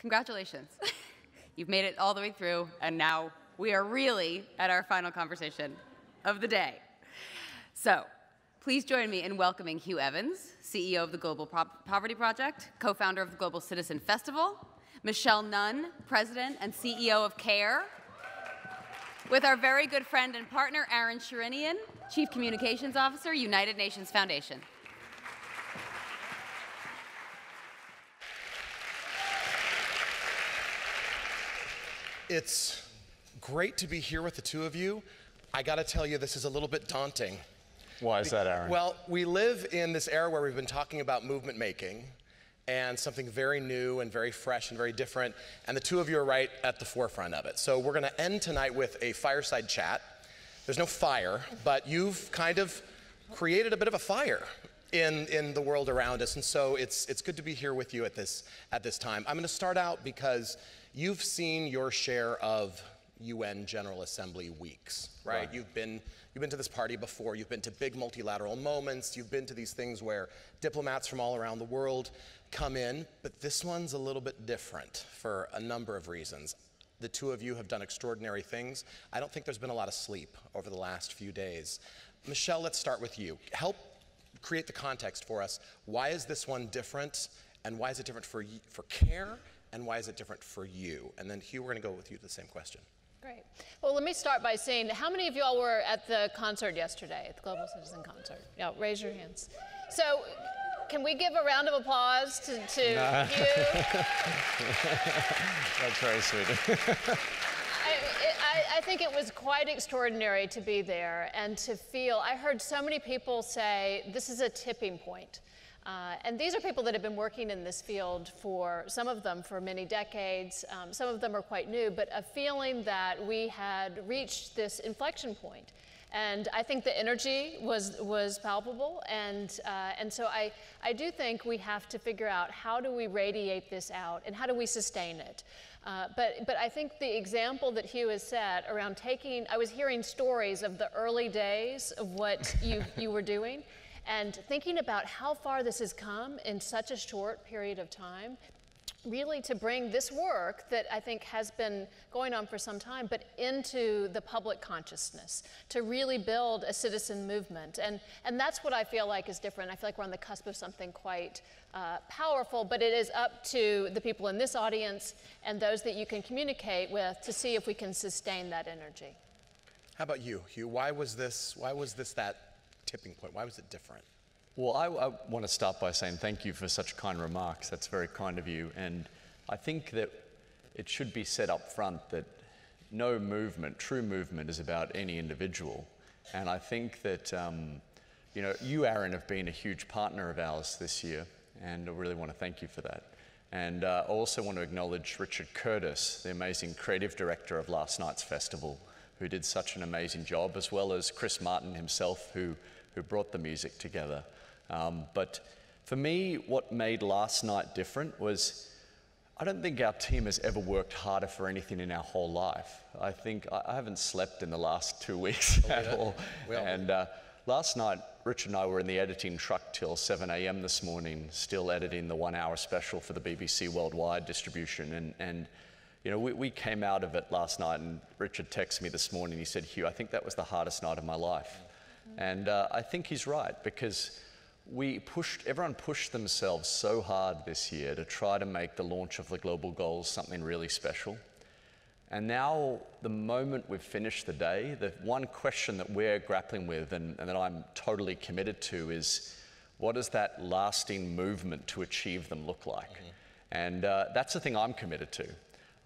congratulations. You've made it all the way through, and now we are really at our final conversation of the day. So, please join me in welcoming Hugh Evans, CEO of the Global Pro Poverty Project, co founder of the Global Citizen Festival, Michelle Nunn, President and CEO of CARE, with our very good friend and partner, Aaron Sherinian, Chief Communications Officer, United Nations Foundation. It's great to be here with the two of you. I got to tell you, this is a little bit daunting. Why is that, Aaron? Well, we live in this era where we've been talking about movement making and something very new and very fresh and very different, and the two of you are right at the forefront of it. So we're going to end tonight with a fireside chat. There's no fire, but you've kind of created a bit of a fire in, in the world around us, and so it's, it's good to be here with you at this, at this time. I'm going to start out because You've seen your share of UN General Assembly weeks, right? right? You've been you've been to this party before. You've been to big multilateral moments. You've been to these things where diplomats from all around the world come in, but this one's a little bit different for a number of reasons. The two of you have done extraordinary things. I don't think there's been a lot of sleep over the last few days. Michelle, let's start with you. Help create the context for us. Why is this one different, and why is it different for for CARE and why is it different for you? And then Hugh, we're going to go with you to the same question. Great. Well, let me start by saying, how many of y'all were at the concert yesterday, at the Global Citizen Concert? Yeah, raise your hands. So, can we give a round of applause to, to nah. you? That's very sweet. Think it was quite extraordinary to be there and to feel. I heard so many people say this is a tipping point. Uh, and these are people that have been working in this field for, some of them for many decades, um, some of them are quite new, but a feeling that we had reached this inflection point. And I think the energy was, was palpable. And, uh, and so I, I do think we have to figure out how do we radiate this out and how do we sustain it. Uh, but, but I think the example that Hugh has set around taking, I was hearing stories of the early days of what you, you were doing. And thinking about how far this has come in such a short period of time, really to bring this work that I think has been going on for some time, but into the public consciousness, to really build a citizen movement. And, and that's what I feel like is different. I feel like we're on the cusp of something quite uh, powerful, but it is up to the people in this audience and those that you can communicate with to see if we can sustain that energy. How about you, Hugh? Why was this, why was this that tipping point? Why was it different? Well, I, I want to start by saying thank you for such kind remarks. That's very kind of you. And I think that it should be said up front that no movement, true movement, is about any individual. And I think that, um, you know, you, Aaron, have been a huge partner of ours this year, and I really want to thank you for that. And uh, I also want to acknowledge Richard Curtis, the amazing creative director of last night's festival, who did such an amazing job, as well as Chris Martin himself, who who brought the music together. Um, but for me, what made last night different was I don't think our team has ever worked harder for anything in our whole life. I think I haven't slept in the last two weeks oh, at yeah. all. Well, and uh, last night, Richard and I were in the editing truck till 7 a.m. this morning, still editing the one hour special for the BBC Worldwide distribution. And, and you know, we, we came out of it last night, and Richard texted me this morning. He said, Hugh, I think that was the hardest night of my life. And uh, I think he's right because we pushed, everyone pushed themselves so hard this year to try to make the launch of the global goals something really special. And now, the moment we've finished the day, the one question that we're grappling with and, and that I'm totally committed to is what does that lasting movement to achieve them look like? Mm-hmm. And uh, that's the thing I'm committed to.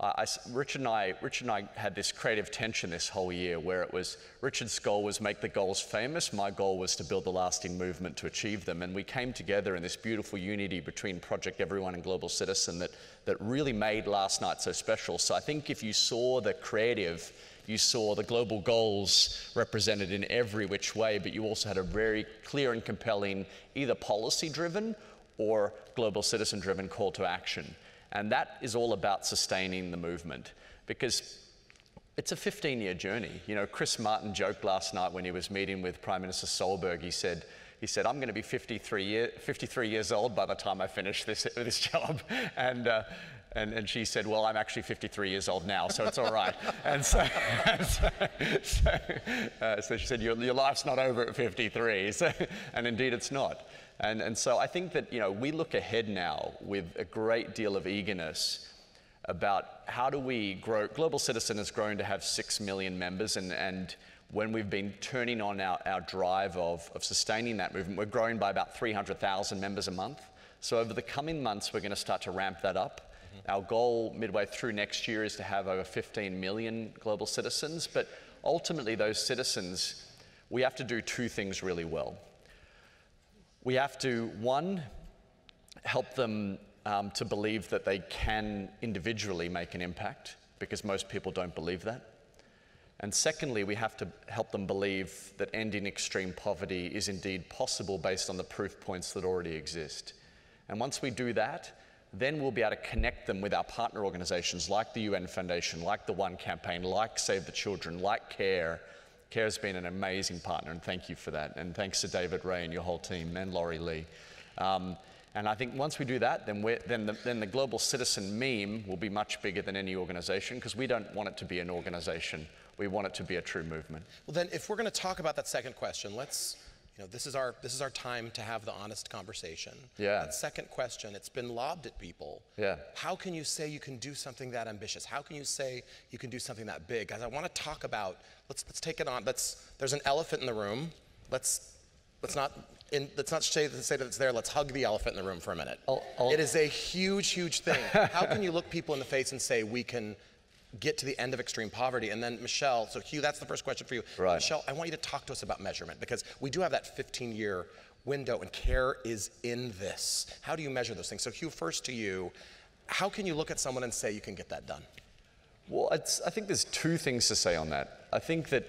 I, Richard, and I, Richard and I had this creative tension this whole year where it was Richard's goal was make the goals famous. My goal was to build the lasting movement to achieve them. And we came together in this beautiful unity between Project Everyone and Global Citizen that, that really made last night so special. So I think if you saw the creative, you saw the global goals represented in every which way, but you also had a very clear and compelling, either policy driven or global citizen driven call to action. And that is all about sustaining the movement because it's a 15 year journey. You know, Chris Martin joked last night when he was meeting with Prime Minister Solberg, he said, he said, I'm going to be 53, year, 53 years old by the time I finish this, this job. And, uh, And, and she said, Well, I'm actually 53 years old now, so it's all right. and so, so, so, uh, so, she said, your, your life's not over at 53. So, and indeed, it's not. And, and so I think that you know, we look ahead now with a great deal of eagerness about how do we grow. Global Citizen has grown to have 6 million members, and, and when we've been turning on our, our drive of, of sustaining that movement, we're growing by about 300,000 members a month. So over the coming months, we're going to start to ramp that up. Mm-hmm. Our goal midway through next year is to have over 15 million global citizens, but ultimately, those citizens, we have to do two things really well. We have to, one, help them um, to believe that they can individually make an impact, because most people don't believe that. And secondly, we have to help them believe that ending extreme poverty is indeed possible based on the proof points that already exist. And once we do that, then we'll be able to connect them with our partner organizations like the UN Foundation, like the One Campaign, like Save the Children, like CARE. CARE has been an amazing partner, and thank you for that. And thanks to David Ray and your whole team, and Laurie Lee. Um, and I think once we do that, then, then, the, then the global citizen meme will be much bigger than any organization because we don't want it to be an organization. We want it to be a true movement. Well, then, if we're going to talk about that second question, let's, you know, this is our this is our time to have the honest conversation. Yeah. That second question, it's been lobbed at people. Yeah. How can you say you can do something that ambitious? How can you say you can do something that big? Guys, I want to talk about. Let's let's take it on. Let's. There's an elephant in the room. Let's let's not in, let's not say, say that it's there. Let's hug the elephant in the room for a minute. I'll, I'll, it is a huge, huge thing. How can you look people in the face and say we can get to the end of extreme poverty? And then Michelle, so Hugh, that's the first question for you. Right. Michelle, I want you to talk to us about measurement because we do have that 15 year window and care is in this. How do you measure those things? So Hugh, first to you, how can you look at someone and say you can get that done? Well, I think there's two things to say on that. I think that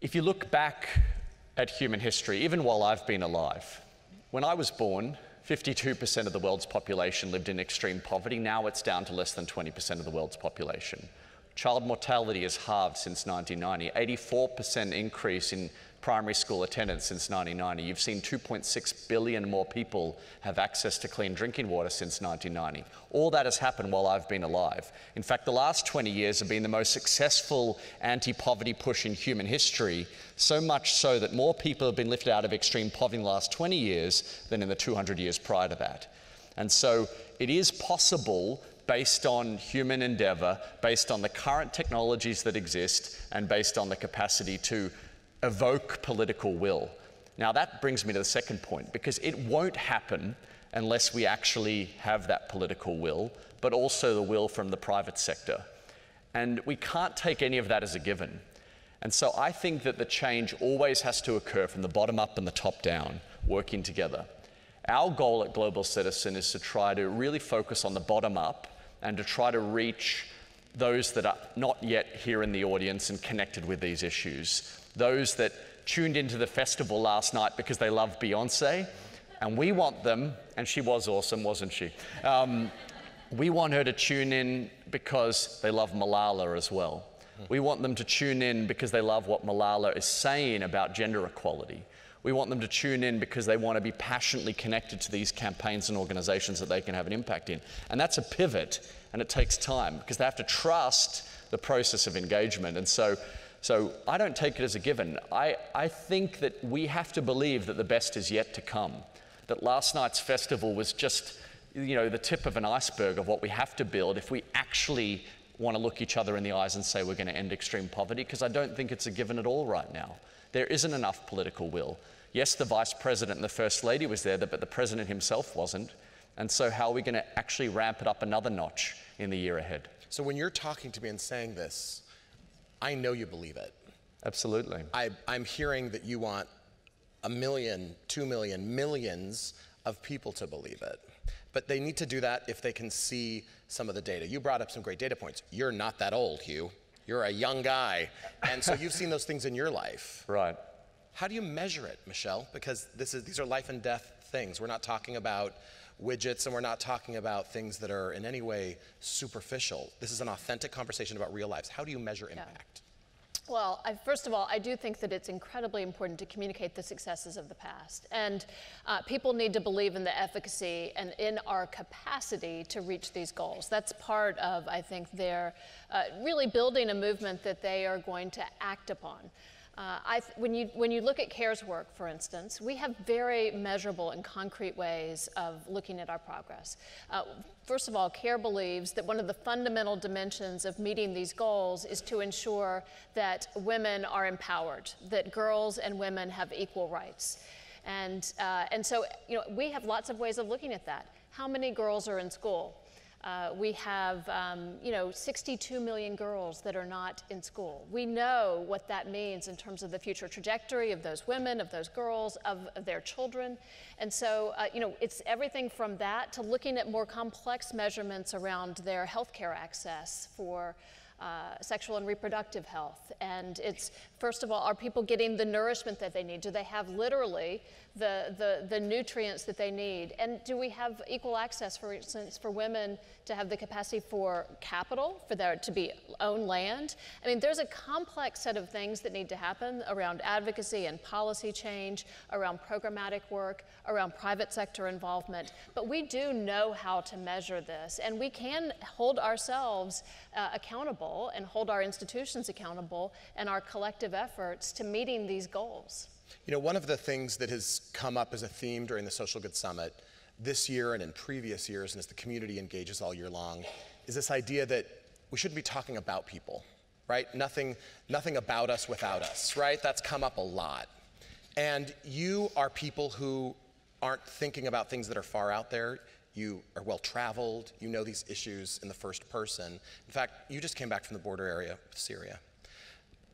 if you look back at human history, even while I've been alive, when I was born, 52% of the world's population lived in extreme poverty. Now it's down to less than 20% of the world's population. Child mortality has halved since 1990, 84% increase in primary school attendance since 1990. You've seen 2.6 billion more people have access to clean drinking water since 1990. All that has happened while I've been alive. In fact, the last 20 years have been the most successful anti poverty push in human history, so much so that more people have been lifted out of extreme poverty in the last 20 years than in the 200 years prior to that. And so it is possible based on human endeavor, based on the current technologies that exist, and based on the capacity to evoke political will. Now, that brings me to the second point because it won't happen unless we actually have that political will, but also the will from the private sector. And we can't take any of that as a given. And so I think that the change always has to occur from the bottom up and the top down, working together. Our goal at Global Citizen is to try to really focus on the bottom up and to try to reach those that are not yet here in the audience and connected with these issues those that tuned into the festival last night because they love Beyonce. And we want them, and she was awesome, wasn't she? Um, we want her to tune in because they love Malala as well. We want them to tune in because they love what Malala is saying about gender equality. We want them to tune in because they want to be passionately connected to these campaigns and organizations that they can have an impact in. And that's a pivot, and it takes time because they have to trust the process of engagement. And so so I don't take it as a given. I, I think that we have to believe that the best is yet to come. That last night's festival was just, you know, the tip of an iceberg of what we have to build if we actually want to look each other in the eyes and say we're going to end extreme poverty, because I don't think it's a given at all right now. There isn't enough political will. Yes, the vice president and the first lady was there, but the president himself wasn't. And so, how are we going to actually ramp it up another notch in the year ahead? So, when you're talking to me and saying this, I know you believe it. Absolutely. I, I'm hearing that you want a million, two million, millions of people to believe it. But they need to do that if they can see some of the data. You brought up some great data points. You're not that old, Hugh. You're a young guy. And so you've seen those things in your life. Right. How do you measure it, Michelle? Because this is, these are life and death things. We're not talking about widgets and we're not talking about things that are in any way superficial. This is an authentic conversation about real lives. How do you measure impact? Well, I, first of all, I do think that it's incredibly important to communicate the successes of the past. And uh, people need to believe in the efficacy and in our capacity to reach these goals. That's part of, I think, their uh, really building a movement that they are going to act upon. Uh, when, you, when you look at CARE's work, for instance, we have very measurable and concrete ways of looking at our progress. Uh, first of all, CARE believes that one of the fundamental dimensions of meeting these goals is to ensure that women are empowered, that girls and women have equal rights. And, uh, and so, you know, we have lots of ways of looking at that. How many girls are in school? Uh, we have, um, you know, 62 million girls that are not in school. We know what that means in terms of the future trajectory of those women, of those girls, of, of their children. And so, uh, you know, it's everything from that to looking at more complex measurements around their healthcare access for uh, sexual and reproductive health. And it's, first of all, are people getting the nourishment that they need? Do they have literally the, the, the nutrients that they need? And do we have equal access, for instance, for women to have the capacity for capital, for there to be own land? I mean, there's a complex set of things that need to happen around advocacy and policy change, around programmatic work, around private sector involvement. But we do know how to measure this, and we can hold ourselves uh, accountable and hold our institutions accountable and our collective efforts to meeting these goals. You know, one of the things that has come up as a theme during the Social Good Summit this year and in previous years, and as the community engages all year long, is this idea that we shouldn't be talking about people, right? Nothing, nothing about us without us, right? That's come up a lot. And you are people who aren't thinking about things that are far out there. You are well traveled. You know these issues in the first person. In fact, you just came back from the border area of Syria.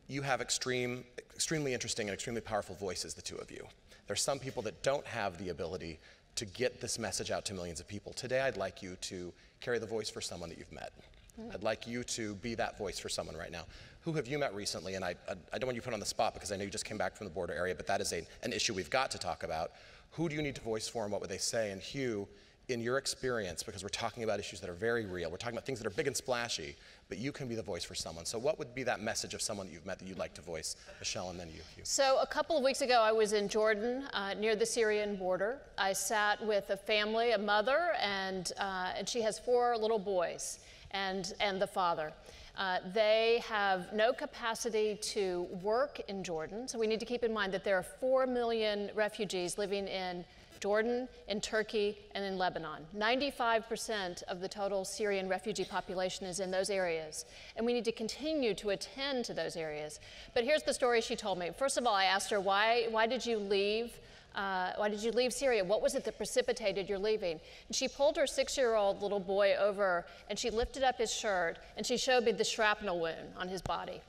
You have extreme, extremely interesting and extremely powerful voices, the two of you. There are some people that don't have the ability to get this message out to millions of people. Today, I'd like you to carry the voice for someone that you've met. Mm. I'd like you to be that voice for someone right now. Who have you met recently? And I, I, I don't want you put on the spot because I know you just came back from the border area, but that is a, an issue we've got to talk about. Who do you need to voice for and what would they say? And Hugh, in your experience, because we're talking about issues that are very real, we're talking about things that are big and splashy, but you can be the voice for someone. So, what would be that message of someone that you've met that you'd like to voice, Michelle, and then you? Hugh? So, a couple of weeks ago, I was in Jordan uh, near the Syrian border. I sat with a family, a mother, and, uh, and she has four little boys, and, and the father. Uh, they have no capacity to work in Jordan, so we need to keep in mind that there are 4 million refugees living in Jordan, in Turkey, and in Lebanon. 95% of the total Syrian refugee population is in those areas, and we need to continue to attend to those areas. But here's the story she told me. First of all, I asked her, why, why did you leave? Uh, why did you leave Syria? What was it that precipitated your leaving? And she pulled her six year old little boy over and she lifted up his shirt and she showed me the shrapnel wound on his body.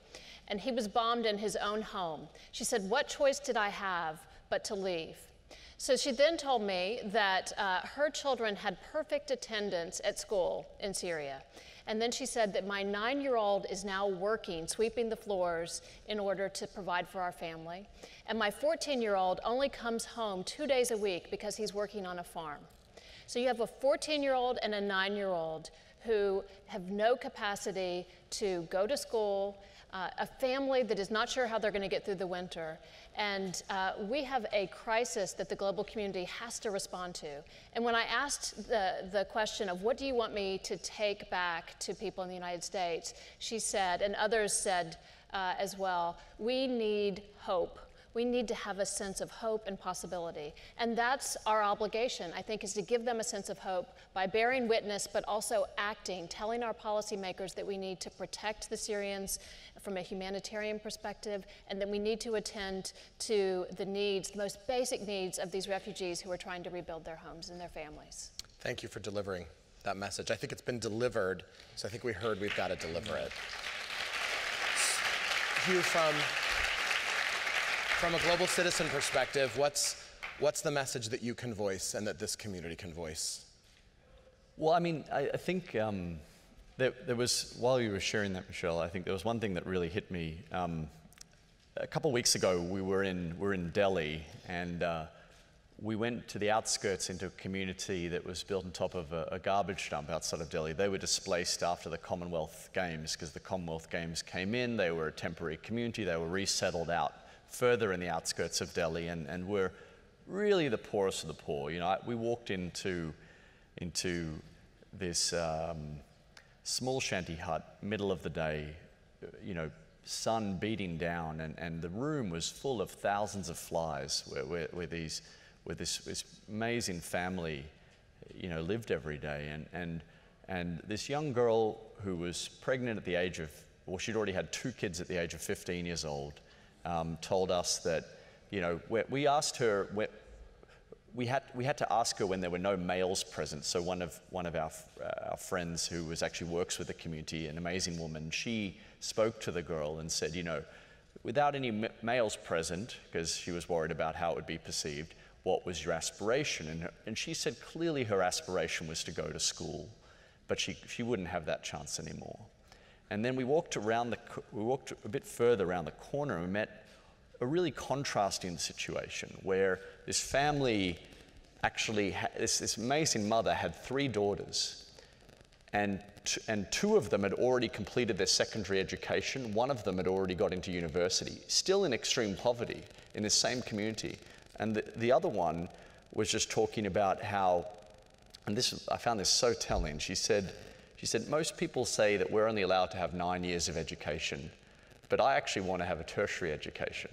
And he was bombed in his own home. She said, What choice did I have but to leave? So she then told me that uh, her children had perfect attendance at school in Syria. And then she said that my nine year old is now working, sweeping the floors in order to provide for our family. And my 14 year old only comes home two days a week because he's working on a farm. So you have a 14 year old and a nine year old who have no capacity to go to school, uh, a family that is not sure how they're going to get through the winter. And uh, we have a crisis that the global community has to respond to. And when I asked the, the question of what do you want me to take back to people in the United States, she said, and others said uh, as well, we need hope we need to have a sense of hope and possibility. And that's our obligation, I think, is to give them a sense of hope by bearing witness, but also acting, telling our policymakers that we need to protect the Syrians from a humanitarian perspective, and that we need to attend to the needs, the most basic needs of these refugees who are trying to rebuild their homes and their families. Thank you for delivering that message. I think it's been delivered, so I think we heard we've got to deliver it. Hugh, from from a global citizen perspective, what's, what's the message that you can voice and that this community can voice? Well, I mean, I, I think um, there, there, was, while you were sharing that, Michelle, I think there was one thing that really hit me. Um, a couple of weeks ago, we were in, we were in Delhi, and uh, we went to the outskirts into a community that was built on top of a, a garbage dump outside of Delhi. They were displaced after the Commonwealth Games because the Commonwealth Games came in. They were a temporary community. They were resettled out further in the outskirts of Delhi and, and we're really the poorest of the poor. You know, I, we walked into, into this um, small shanty hut, middle of the day, you know, sun beating down, and, and the room was full of thousands of flies where, where, where these where this, this amazing family, you know, lived every day. And, and, and this young girl who was pregnant at the age of, well, she'd already had two kids at the age of 15 years old, um, told us that, you know, we asked her, we had, we had to ask her when there were no males present. So one of, one of our, uh, our friends who was actually works with the community, an amazing woman, she spoke to the girl and said, you know, without any males present, because she was worried about how it would be perceived, what was your aspiration? And, her, and she said clearly her aspiration was to go to school, but she, she wouldn't have that chance anymore. And then we walked around the, we walked a bit further around the corner and we met a really contrasting situation where this family actually, this, this amazing mother had three daughters and, and two of them had already completed their secondary education. One of them had already got into university, still in extreme poverty in this same community. And the, the other one was just talking about how, and this I found this so telling. She said, she said, most people say that we're only allowed to have nine years of education, but I actually want to have a tertiary education.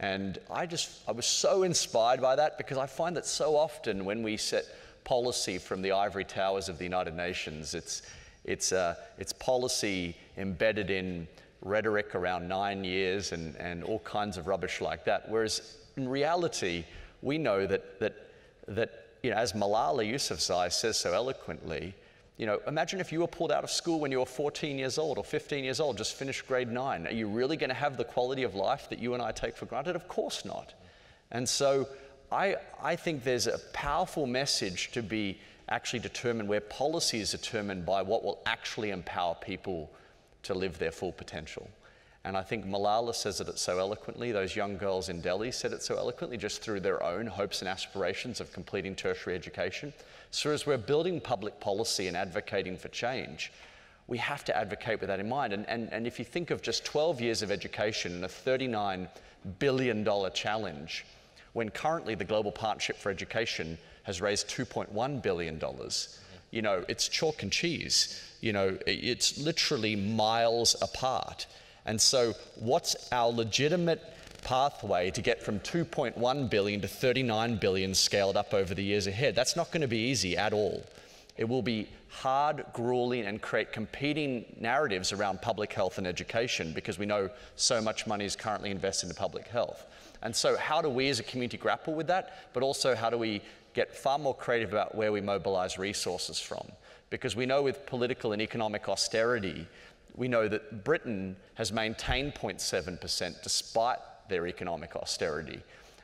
And I just, I was so inspired by that because I find that so often when we set policy from the ivory towers of the United Nations, it's, it's, uh, it's policy embedded in rhetoric around nine years and, and all kinds of rubbish like that. Whereas in reality, we know that, that, that you know, as Malala Yousafzai says so eloquently, you know, imagine if you were pulled out of school when you were 14 years old or 15 years old, just finished grade nine. Are you really going to have the quality of life that you and I take for granted? Of course not. And so I, I think there's a powerful message to be actually determined where policy is determined by what will actually empower people to live their full potential. And I think Malala says it so eloquently. Those young girls in Delhi said it so eloquently just through their own hopes and aspirations of completing tertiary education. So, as we're building public policy and advocating for change, we have to advocate with that in mind. And, and, and if you think of just 12 years of education and a $39 billion challenge, when currently the Global Partnership for Education has raised $2.1 billion, you know, it's chalk and cheese. You know, it's literally miles apart. And so, what's our legitimate pathway to get from 2.1 billion to 39 billion scaled up over the years ahead? That's not going to be easy at all. It will be hard, grueling, and create competing narratives around public health and education because we know so much money is currently invested in public health. And so, how do we as a community grapple with that? But also, how do we get far more creative about where we mobilize resources from? Because we know with political and economic austerity, we know that Britain has maintained 0.7% despite their economic austerity.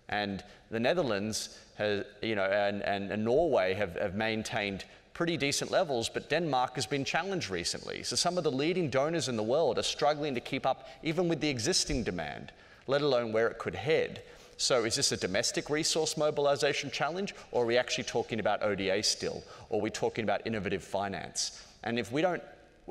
And the Netherlands has, you know, and, and, and Norway have, have maintained pretty decent levels, but Denmark has been challenged recently. So some of the leading donors in the world are struggling to keep up even with the existing demand, let alone where it could head. So is this a domestic resource mobilization challenge, or are we actually talking about ODA still? Or are we talking about innovative finance? And if we don't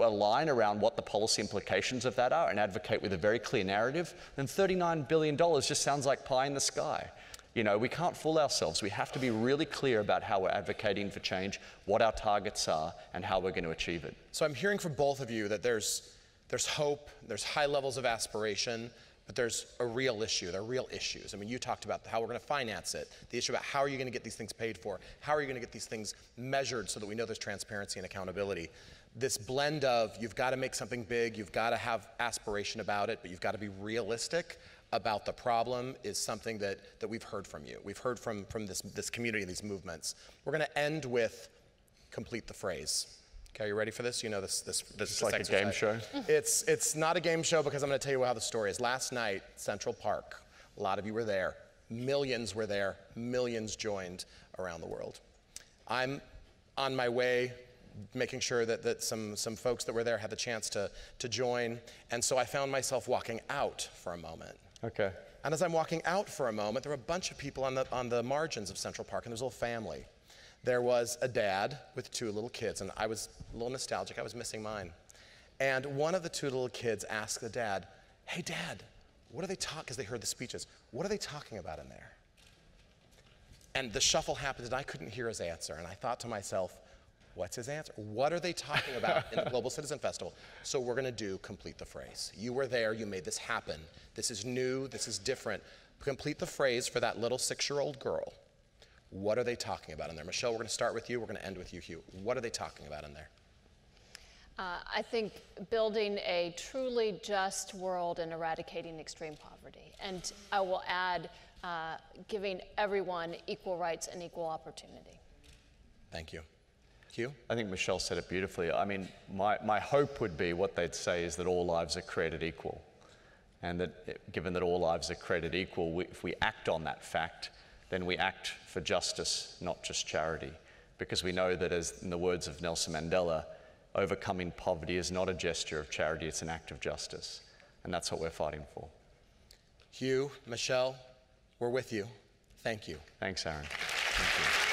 align around what the policy implications of that are and advocate with a very clear narrative, then $39 billion just sounds like pie in the sky. You know, we can't fool ourselves. We have to be really clear about how we're advocating for change, what our targets are, and how we're going to achieve it. So I'm hearing from both of you that there's, there's hope, there's high levels of aspiration, but there's a real issue. There are real issues. I mean, you talked about how we're going to finance it, the issue about how are you going to get these things paid for, how are you going to get these things measured so that we know there's transparency and accountability this blend of you've got to make something big, you've got to have aspiration about it, but you've got to be realistic about the problem is something that, that we've heard from you. We've heard from, from this, this community, these movements. We're going to end with complete the phrase. Okay, are you ready for this? You know this this this is like exercise. a game show. It's it's not a game show because I'm going to tell you how the story is. Last night, Central Park. A lot of you were there. Millions were there. Millions joined around the world. I'm on my way making sure that, that some, some folks that were there had the chance to, to join. And so I found myself walking out for a moment. Okay. And as I'm walking out for a moment, there were a bunch of people on the, on the margins of Central Park, and there was a little family. There was a dad with two little kids, and I was a little nostalgic. I was missing mine. And one of the two little kids asked the dad, Hey, dad, what are they talking, because they heard the speeches, what are they talking about in there? And the shuffle happened, and I couldn't hear his answer. And I thought to myself, What's his answer? What are they talking about in the Global Citizen Festival? So we're going to do complete the phrase. You were there, you made this happen. This is new, this is different. Complete the phrase for that little six year old girl. What are they talking about in there? Michelle, we're going to start with you, we're going to end with you, Hugh. What are they talking about in there? Uh, I think building a truly just world and eradicating extreme poverty. And I will add uh, giving everyone equal rights and equal opportunity. Thank you. Hugh? I think Michelle said it beautifully. I mean, my, my hope would be what they'd say is that all lives are created equal. And that given that all lives are created equal, we, if we act on that fact, then we act for justice, not just charity. Because we know that, as in the words of Nelson Mandela, overcoming poverty is not a gesture of charity, it's an act of justice. And that's what we're fighting for. Hugh, Michelle, we're with you. Thank you. Thanks, Aaron. Thank you. Thank you.